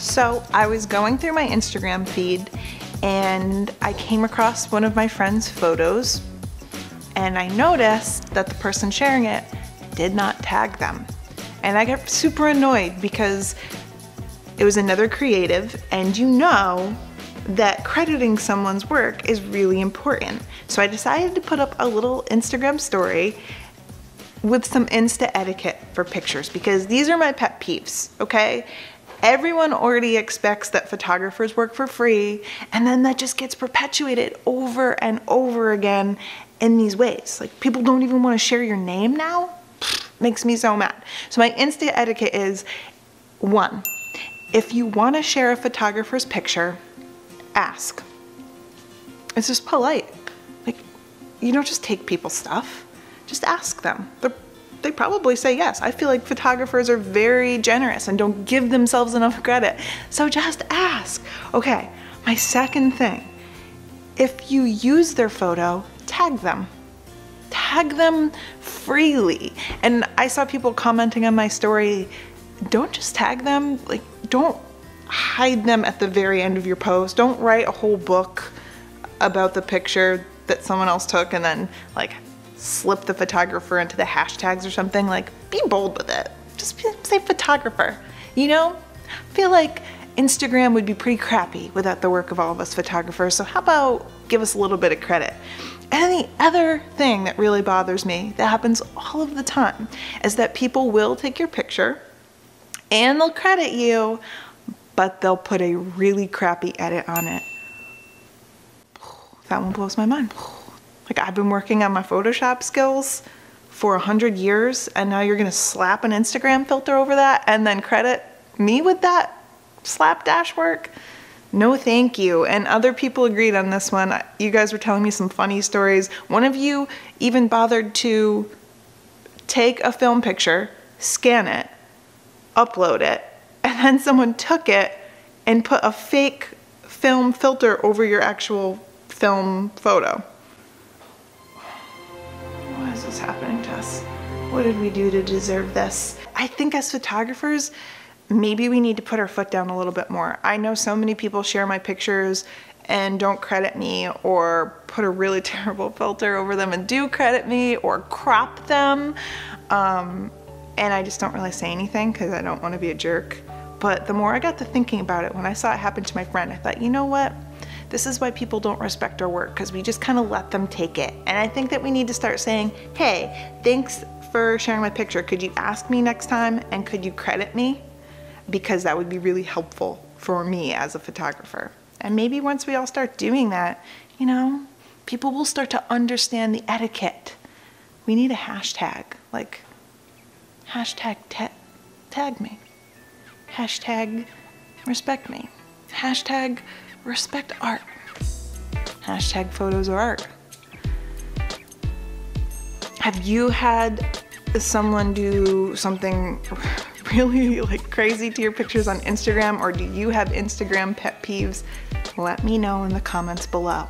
So I was going through my Instagram feed and I came across one of my friend's photos and I noticed that the person sharing it did not tag them. And I got super annoyed because it was another creative and you know that crediting someone's work is really important. So I decided to put up a little Instagram story with some Insta etiquette for pictures because these are my pet peeves, okay? Everyone already expects that photographers work for free and then that just gets perpetuated over and over again in these ways. Like people don't even want to share your name now. Makes me so mad. So my Insta etiquette is one, if you want to share a photographer's picture, ask. It's just polite. Like, you don't just take people's stuff, just ask them. They're, they probably say yes. I feel like photographers are very generous and don't give themselves enough credit. So just ask. Okay, my second thing if you use their photo, tag them. Tag them freely. And I saw people commenting on my story don't just tag them, like, don't hide them at the very end of your post. Don't write a whole book about the picture that someone else took and then like slip the photographer into the hashtags or something. Like be bold with it. Just say photographer. You know? I feel like Instagram would be pretty crappy without the work of all of us photographers. So how about give us a little bit of credit? And the other thing that really bothers me that happens all of the time is that people will take your picture and they'll credit you but they'll put a really crappy edit on it. That one blows my mind. Like I've been working on my Photoshop skills for a hundred years and now you're gonna slap an Instagram filter over that and then credit me with that slapdash work? No thank you. And other people agreed on this one. You guys were telling me some funny stories. One of you even bothered to take a film picture, scan it, upload it, and then someone took it and put a fake film filter over your actual film photo. This happening to us? What did we do to deserve this? I think as photographers, maybe we need to put our foot down a little bit more. I know so many people share my pictures and don't credit me or put a really terrible filter over them and do credit me or crop them. Um, and I just don't really say anything because I don't want to be a jerk. But the more I got to thinking about it, when I saw it happen to my friend, I thought, you know what? This is why people don't respect our work because we just kind of let them take it. And I think that we need to start saying, hey, thanks for sharing my picture. Could you ask me next time and could you credit me? Because that would be really helpful for me as a photographer. And maybe once we all start doing that, you know, people will start to understand the etiquette. We need a hashtag, like hashtag tag me. Hashtag respect me. Hashtag respect art. Hashtag photos are art. Have you had someone do something really like crazy to your pictures on Instagram or do you have Instagram pet peeves? Let me know in the comments below.